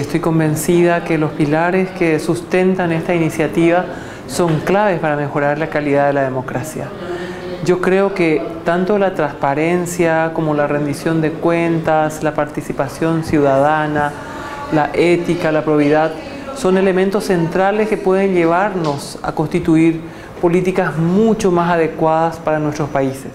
Estoy convencida que los pilares que sustentan esta iniciativa son claves para mejorar la calidad de la democracia. Yo creo que tanto la transparencia como la rendición de cuentas, la participación ciudadana, la ética, la probidad, son elementos centrales que pueden llevarnos a constituir políticas mucho más adecuadas para nuestros países.